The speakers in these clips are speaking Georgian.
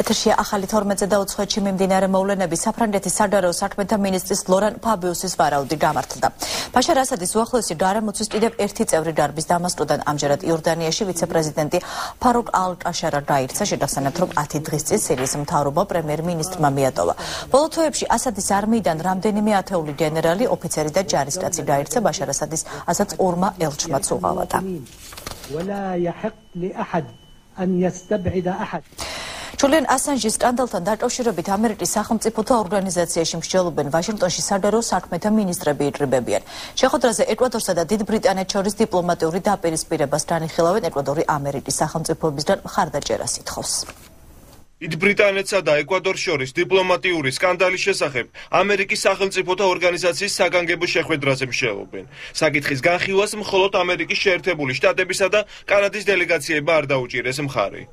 ეთერშია ახალი 12-ზე და უცხოეთში მიმდინარე მოვლენები საფრანგეთის საჯარო საქმეთა მინისტრის ლორან ფაბიუსის ვარაუდი გამართლდა. ბაშარ ასადის უახლოესი გარემოცვის კიდევ ერთი წევრი დარბის დამასკოდან ამჯერად იორდანიაში ვიცე-პრეზიდენტი ფარუკ ალ-კაშარა დაირცა შედახსენებთ რომ 10 დღის წინ სირიის მთავრობა პრემიერ-მინისტრმა მიატოვა. ბოლო თვეებში ასადის არმიიდან რამდენიმე ათეული გენერალი, ოფიცერი და ჯარისკაცი დაირცა ბაშარ ასადის ასაც ორმა ელჩმაც უღალატა. ولا يحق لاحد ان يستبعد احد ჯულიან ასანჟის სკანდალთან დაკავშირებით ამერიკის სახელმწიფოთა ორგანიზაციაში მსჯელობენ ვაშინგტონში საჯარო საქმეთა მინისტრები იკრიბებიან. შეხვედრაზე ეკვადორსა და დიდ ბრიტანეთს შორის დიპლომატიური დაპირისპირებას განიხილავენ ეკვადორი ამერიკის სახელმწიფოებისგან მხარდაჭერას ითხოვს. დიდ ბრიტანეთსა და ეკვადორს შორის დიპლომატიური სკანდალის შესახებ ამერიკის სახელმწიფოთა ორგანიზაციის საგანგებო შეხვედრაზე მსჯელობენ. საკითხის განხილვას მხოლოდ ამერიკის შეერთებული შტატებისა და კანადის დელეგაციებმა არ დაუჭირეს მხარი.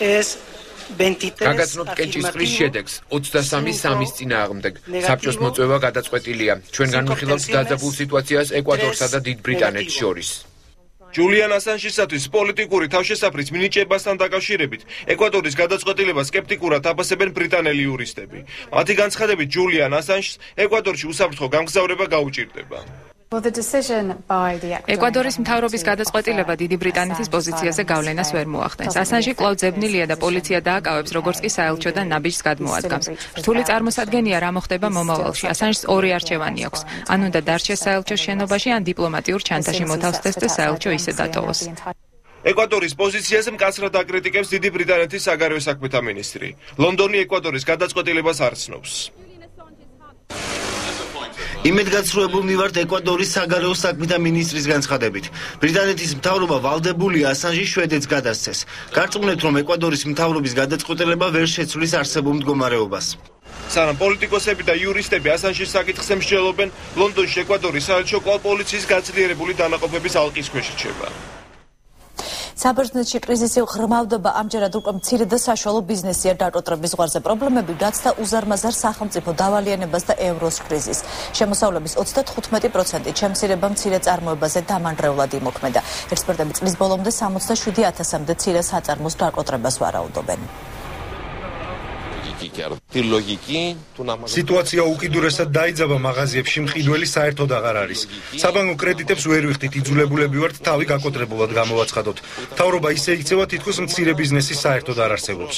ეს გაგაცნობთ კენჭისყრის შედეგს 23-3-ის წინააღმდეგ. საბჭოს მოწვევა გადაწყვეტილია. ჩვენ განვიხილავთ დაძაბულ სიტუაციას ეკვადორსა და დიდ ბრიტანეთს შორის. ჯულიან ასანჟისათვის პოლიტიკური თავშესაფრის მინიჭებასთან დაკავშირებით ეკვადორის გადაწყვეტილებას სკეპტიკურად აფასებენ ბრიტანელი იურისტები. მათი განცხადებით ჯულიან ასანჟს ეკვადორში უსაფრთხო გამგზავრება გაუჭირდება. ეკვადორის მთავრობის გადაწყვეტილება დიდი ბრიტანეთის პოზიციაზე გავლენას ვერ მოახდენს. ასანჟი კვლავ ძებნილია და პოლიცია დააკავებს, როგორც კი საელჩო და ნაბიჯს გადმოადგამს. რთული წარმოსადგენია რა მოხდება მომავალში. ასანჟს ორი არჩევანი აქვს. ან უნდა დარჩეს საელჩოს შენობაში, ან დიპლომატიურ ჩანთაში მოთავსდეს და საელჩო ისე დატოვოს. ეკვადორის პოზიციაზე მკაცრად აკრიტიკებს დიდი ბრიტანეთის საგარეო საქმეთა მინისტრი. ლონდონი ეკვადორის გადაწყვეტილებას არ ცნობს. იმედგაცრუებულნი ვართ ეკვადორის საგარეო საქმეთა მინისტრის განცხადებით. ბრიტანეთის მთავრობა ვალდებული ასანჟის შვედეთს გადასცეს. გარწმუნებთ, რომ ეკვადორის მთავრობის გადაწყვეტილება ვერ შეცვლის არსებულ მდგომარეობას. სანამ პოლიტიკოსები და იურისტები ასანჟის საკითხზე მსჯელობენ, ლონდონში ეკვადორის საელჩო კვალ პოლიციის გაძლიერებული დანაყოფების ალყის ქვეშ რჩება. საბერძნეთში კრიზისი ღრმავდება. ამჯერად უკვე მცირე და საშუალო ბიზნესია დაკოტრების ზღვარზე. პრობლემები გაცდა უზარმაზარ სახელმწიფო დავალიანებას და ევროს კრიზის. შემოსავლების 35% ჩემცირება მცირე წარმოებაზე დამანრევლად იმოქმედა. ექსპერტები წლის ბოლომდე 67000-მდე მცირე საწარმოს დაკოტრებას ვარაუდობენ სიტუაცია უკიდურესად დაიძაბა მაღაზიებში, მყიდველი საერთოდ აღარ არის. საბანკო კრედიტებს ვერ ვიხდით, იძულებულები ვართ თავი გაკოტრებულად გამოვაცხადოთ. თავრობა ისე იქცევა, თითქოს მცირე ბიზნესი საერთოდ არ არსებობს.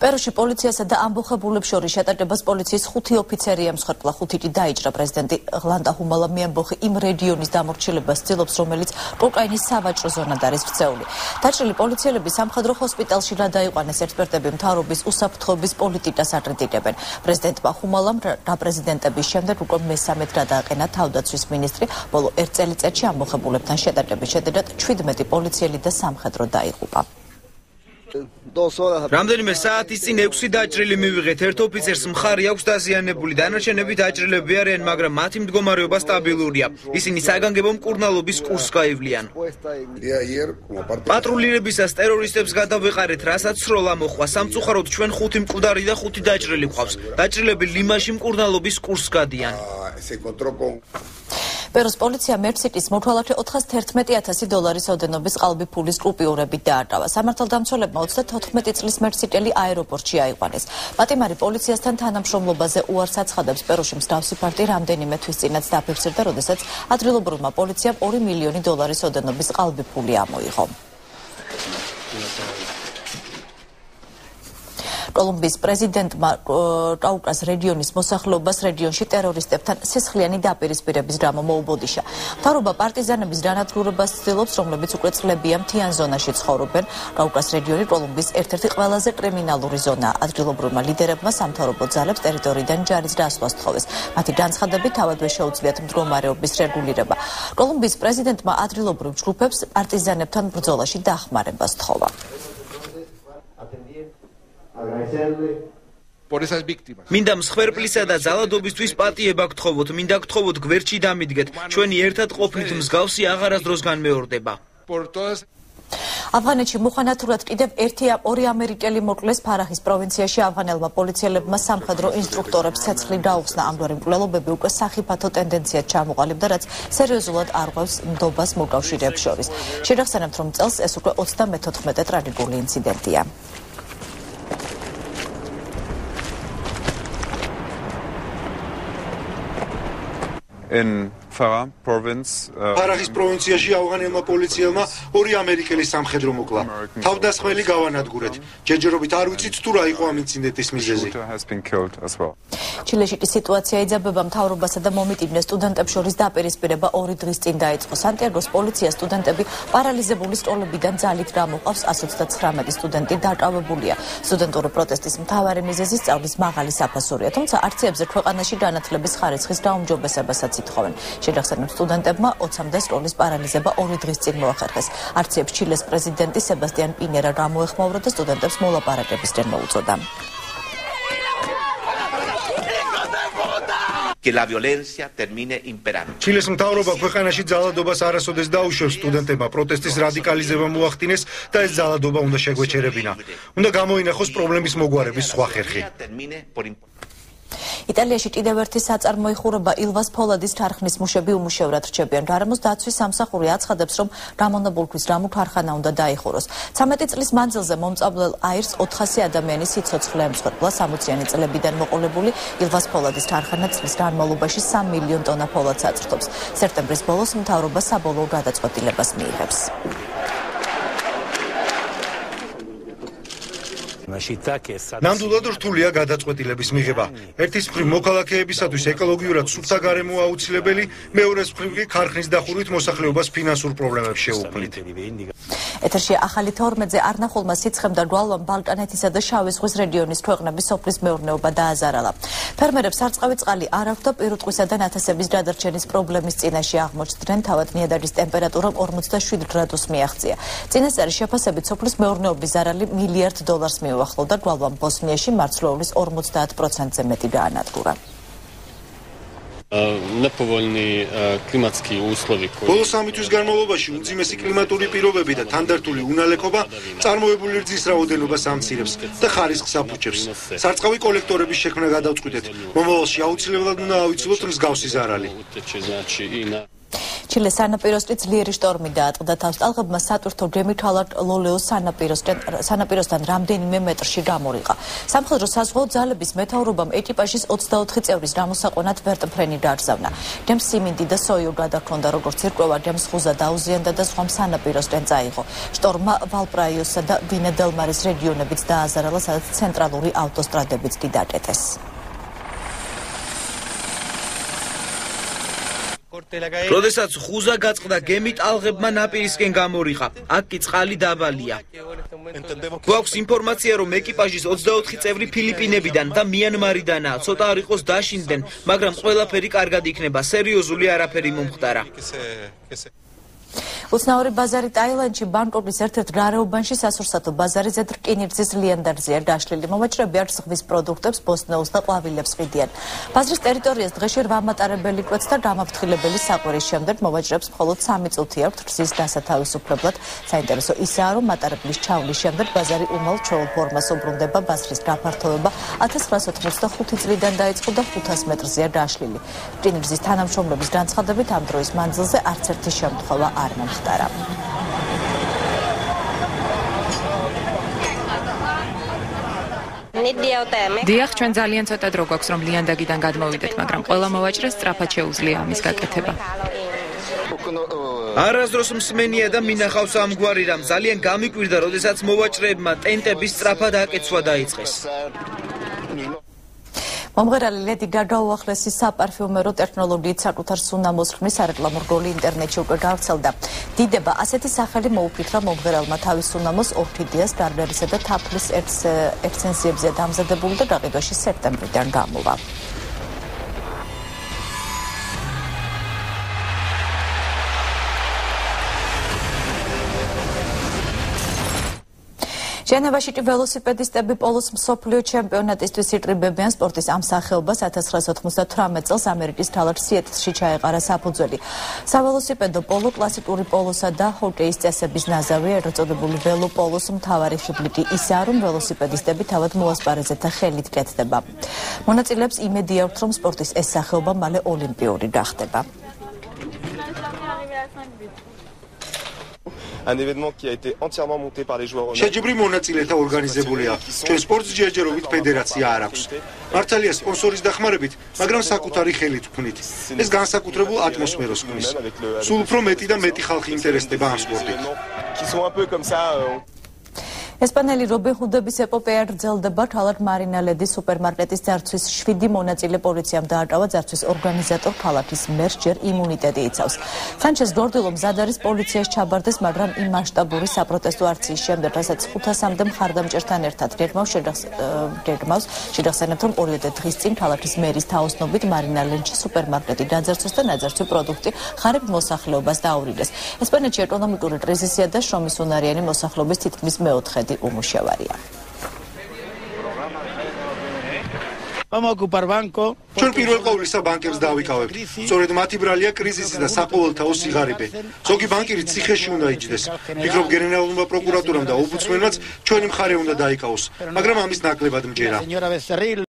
პერუში პოლიციასა და ამბოხებულებს შორის შეტაკებას პოლიციის ხუთი ოფიცერი ემსხვერპლა, ხუთი დაიჭრა პრეზიდენტი ღლანდა ჰუმალა მიამბოხი იმ რეგიონის დამორჩილებას ცდილობს, რომელიც კოკაინის სავაჭრო ზონად არის ქცეული. დაჭრილი პოლიციელები სამხედრო ჰოსპიტალში გადაიყვანეს ექსპერტები მთავრობის უსაფრთხოების პოლიტიკას აკრიტიკებენ. პრეზიდენტმა ჰუმალამ და პრეზიდენტების შემდეგ უკვე მესამედ გადააყენა თავდაცვის მინისტრი, ბოლო ერთ წელიწადში ამბოხებულებთან შეტაკების შედეგად 17 პოლიციელი და სამხედრო დაიღუპა. რამდენიმე საათის წინ 6 დაჭრილი მივიღეთ. ერთ ოფიცერს მხარი აქვს დაზიანებული. დანარჩენები დაჭრილები არიან მაგრამ მათი მდგომარეობა სტაბილურია. ისინი საგანგებო მკურნალობის კურსს გაივლიან. პატრულირებისას ტერორისტებს გადავეყარეთ რასაც სროლა მოხვა სამწუხაროდ ჩვენ ხუთი მკვდარი და ხუთი დაჭრილი გვყავს დაჭრილები ლიმაში მკურნალობის კურსს გადიან პერუს პოლიცია მექსიკის მოქალაქე 911000 დოლარის ოდენობის ყალბი ფულის კუპიურებით დაარტავა. სამართალდამცველებმა 34 წლის მექსიკელი აეროპორტში აიყვანეს. პატიმარი პოლიციასთან თანამშრომლობაზე უარს აცხადებს პერუში მსგავსი ფაქტი რამდენიმე თვის წინაც დაფიქსირდა, როდესაც ადრილობრივმა პოლიციამ 2 მილიონი დოლარის ოდენობის ყალბი ფული ამოიღო. კოლუმბიის პრეზიდენტმა კაუკას რეგიონის მოსახლეობას რეგიონში ტერორისტებთან სისხლიანი დაპირისპირების გამო მოუბოდიშა. თავრობა პარტიზანების განადგურებას ცდილობს, რომლებიც უკვე წლებია მთიან ზონაში ცხოვრობენ. კაუკას რეგიონი კოლუმბიის ერთ-ერთი ყველაზე კრიმინალური ზონაა. ადგილობრივმა ლიდერებმა სამთავრობო ძალებს ტერიტორიიდან ჯარის გასვლას თხოვეს. მათი განცხადებით თავადვე შეუძლიათ მდგომარეობის რეგულირება. კოლუმბიის პრეზიდენტმა ადგილობრივ ჯგუფებს პარტიზანებთან ბრძოლაში დახმარებას თხოვა. მინდა მსხვერპლისა და ძალადობისთვის პატიება გთხოვოთ, მინდა გთხოვოთ გვერდში დამიდგეთ. ჩვენი ერთად ყოფნით მსგავსი აღარასდროს განმეორდება. ავღანეთში მოხანათურად კიდევ ერთი ორი ამერიკელი მოკლეს ფარაჰის პროვინციაში ავღანელმა პოლიციელებმა სამხედრო ინსტრუქტორებს ცეცხლი გაუხსნა ამგვარი მკვლელობები უკვე სახიფათო ტენდენციად ჩამოყალიბდა რაც სერიოზულად არღვევს ნდობას მოკავშირეებს შორის. შეგახსენებთ რომ წელს ეს უკვე 34 ტრაგიკული ინციდენტია. In Farah province. ფარაჰის პროვინციაში ავღანელმა პოლიციელმა ორი ამერიკელი სამხედრო მოკლა. თავდასხმელი გავანადგურეთ. ჯერჯერობით არ ვიცით თუ რა იყო ამ ინციდენტის მიზეზი. ჩილეში სიტუაცია იძაბება მთავრობასა და მომიტინე სტუდენტებს შორის დაპირისპირება ორი დღის წინ დაიწყო. სანტიაგოს პოლიცია სტუდენტები პარალიზებული სკოლებიდან ძალით გამოყავს 139 სტუდენტი დაკავებულია. სტუდენტური პროტესტის მთავარი მიზეზი სწავლის მაღალი საფასურია, თუმცა არცებზე ქვეყანაში განათლების ხარისხის დაუმჯობესებასაც ითხოვენ. შეჯახსენებ სტუდენტებმა 20-მდე სკოლის პარალიზება ორი დღის წინ მოახერხეს. არციებს ჩილეს პრეზიდენტი სებასტიან პინერა გამოეხმაურა და სტუდენტებს მოლაპარაკების ჯერ მოუწოდა. que la violencia termine imperando. ჩილეს მთავრობა ქვეყანაში ძალადობას არასოდეს დაუშვებს სტუდენტებმა პროტესტის რადიკალიზება მოახდინეს და ეს ძალადობა უნდა შეგვეჩერებინა. უნდა გამოინახოს პრობლემის მოგვარების სხვა ხერხი. იტალიაში კიდევ ერთი საწარმოიხურება ილვას ფოლადის თარხნის მუშები უმუშევრად რჩებიან. გარემოს დაცვის სამსახური აცხადებს, რომ გამონაბოლქვის რამუ ქარხანა უნდა დაიხუროს. 13 წლის მანძილზე მომწაბლელ აირს 400 ადამიანის სიცოცხლე ემსხვერპლა 60-იანი წლებიდან მოყოლებული ილვას ფოლადის თარხანა წლის განმავლობაში 3 მილიონ ტონა ფოლადს აწრთობს. სექტემბრის ბოლოს მთავრობა საბოლოო გადაწყვეტილებას მიიღებს. ნამდვილად რთულია გადაწყვეტილების მიღება. ერთის მხრივ მოქალაქეებისათვის ეკოლოგიურად სუფთა გარემო აუცილებელი, მეორეს მხრივ კი ქარხნის დახურვით მოსახლეობას ფინანსურ პრობლემებს შეუქმნით. ეთერში ახალი 12-ზე არნახულმა სიცხემ და გვალვამ ბალკანეთისა და შავი ზღვის რეგიონის ქვეყნების სოფლის მეურნეობა დააზარალა. ფერმერებს სარწყავი წყალი არ აქვთ და პირუტყვისა და ნათესების გადარჩენის პრობლემის წინაშე აღმოჩნდნენ. თავად ნიადაგის ტემპერატურა 47 გრადუსს მიაღწია. წინასწარი შეფასებით სოფლის მეურნეობის ზარალი მილიარდ დოლარს მიუღია. უახლოვდა გვალვამ ბოსნიაში მარცვლეულის 50%-ზე მეტი დაანადგურა. ნეპოვოლნი კლიმატსკი უსლოვი ბოლო სამი თვის განმავლობაში უძიმესი კლიმატური პირობები და თანდართული უნალექობა წარმოებული რძის რაოდენობას ამცირებს და ხარისხს აფუჭებს. სარწყავი კოლექტორების შექმნა გადავწყვიტეთ. მომავალში აუცილებლად უნდა ავიცილოთ მსგავსი ზარალი. ჩილეს სანაპიროსტი ძლიერი შტორმი დაატყდა. თავს ტალღებმა სატვირთო გემითალად ლოლეოს სანაპიროსთან სანაპიროსთან რამდენიმე მეტრში გამორიყა. სამხედრო საზღვაო ძალების მეთაურობამ ეკიპაჟის 24 წევრის გამოსაყვანად ვერტმფრენი დაარსავნა. გემს სიმინდი და სოიუ გადაქონდა როგორც ირკვევა გემს ხუზა დაუზიანდა და სხვა სანაპიროსთან წაიღო. შტორმმა ვალპრაიოსა და ვინედელმარის რეგიონებიც დააზარალა სადაც ცენტრალური ავტოსტრადებიც კი როდესაც ხუზა გაწყდა გემი ტალღებმა ნაპირისკენ გამორიყა აქ კი წყალი დაბალია. გვაქვს ინფორმაცია რომ ეკიპაჟის 24 წევრი ფილიპინებიდან და მიანმარიდანაა. ცოტა არ იყოს დაშინდნენ მაგრამ ყველაფერი კარგად იქნება. სერიოზული არაფერი მომხდარა უცნაური ბაზარი ტაილანდში ბანკოკის ერთ-ერთ გარეუბანში სასურსათო ბაზარი ზედ რკინიგზის ლიანდარზეა დაშლილი. მომაჭრები არც ხვის პროდუქტებს, ბოსტნეულს და ყვავილებს ყიდიან. ბაზრის ტერიტორიას დღეში რვა მატარებელი კვეთს და გამაფრთხილებელი საყვირის შემდეგ მომაჭრებს მხოლოდ 3 წუთი აქვთ რძის დასათავისუფლებლად. საინტერესო ისაა, რომ მატარებლის ჩავლის შემდეგ ბაზარი უმალ ჩოულ ფორმას უბრუნდება. ბაზრის გაფართოება 1985 წლიდან დაიწყო და 500 მეტრზეა დაშლილი. რკინიგზის თანამშრომლების განცხადებით ამ დროის მანძილზე არც ერთი შემთხვევა არ მომხდა. მომხდარა. დიახ, ჩვენ ძალიან ცოტა დრო გვაქვს, რომ ლიანდაგიდან გადმოვიდეთ, მაგრამ ყველა მოვაჭრეს სწრაფად შეუძლია ამის გაკეთება. არასდროს მსმენია და მინახავს ამგვარი რამ ძალიან გამიკვირდა, როდესაც მოვაჭრეებმა ტენტების სწრაფად აკეცვა დაიწყეს. მომღერალი ლედი გაგა უახლესი საპარფიუმერო ტექნოლოგიით საკუთარ სუნამოს ხმის არეკლამურ როლი ინტერნეტში უკვე გავრცელდა. დიდება ასეთი სახელი მოუფიქრა მომღერალმა თავის სუნამოს ორქიდეას გარდერისა და თაფლის ექსენსიებზე დამზადებული და გაყიდვაში სექტემბრიდან გამოვა. ჟენევაში კი ველოსიპედისტები პოლოს მსოფლიო ჩემპიონატისთვის იკრიბებიან სპორტის ამ სახეობას 1998 წელს ამერიკის ქალაქ სიეტლში ჩაეყარა საფუძველი. საველოსიპედო პოლო კლასიკური პოლოსა და ჰოკეის წესების ნაზავია ერწოდებული ველოპოლოს მთავარი ხიბლი ისაა რომ ველოსიპედისტები თავად მოასპარეზეთა ხელით კეთდება. მონაწილეებს იმედი აქვთ რომ სპორტის ეს სახეობა მალე ოლიმპიური გახდება. Un événement qui a été entièrement monté par les joueurs eux-mêmes. შეჯიბრი მონაწილეთა ორგანიზებულია. ჩვენ სპორტის ჯერჯერობით ფედერაცია არ აქვს. მართალია სპონსორის დახმარებით, მაგრამ საკუთარი ხელით ვქნით. ეს განსაკუთრებულ ატმოსფეროს ქმნის. სულ უფრო მეტი და მეტი ხალხი ინტერესდება ამ სპორტით. qui sont un peu comme ça euh, ესპანელი რობინ ჰუდების ეპოპეა გრძელდება თალად მარინა ლედის სუპერმარკეტის ძარცვის 7 მონაწილე პოლიციამ დააკავა ძარცვის ორგანიზატორ ფალათის მერს ჯერ იმუნიტეტი იცავს. სანჩეს გორდილო მზად არის პოლიციაში ჩაბარდეს, მაგრამ იმ მასშტაბური საპროტესტო აქციის შემდეგ, რასაც 500-მდე მხარდამჭერთან ერთად გეგმავს გეგმავს შეგახსენებთ, რომ ორივე დღის წინ ფალათის მერის თაოსნობით მარინა ლენჩი სუპერმარკეტი დაძარცვეს და ნაძარცვი პროდუქტი ხარებ მოსახლეობას დაურიგეს. ესპანეთში ეკონომიკური კრიზისია და შრომის უნარიანი მოსახლეობის თითქმის მეოთხედი მეტი უმუშევარია. ჩვენ პირველ ყოვლისა ბანკებს დავიკავებთ. სწორედ მათი ბრალია კრიზისი და საყოველთაო სიღარიბე. ზოგი ბანკირი ციხეში უნდა იჯდეს. ფიქრობ გენერალურმა პროკურატურამ და ომბუდსმენმაც ჩვენი მხარე უნდა დაიკავოს, მაგრამ ამის ნაკლებად მჯერა.